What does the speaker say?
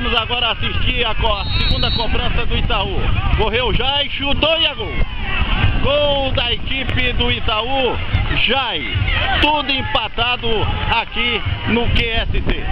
vamos agora assistir a, co a segunda cobrança do Itaú. Correu Jai, chutou e é gol. Gol da equipe do Itaú, Jai. Tudo empatado aqui no QSC.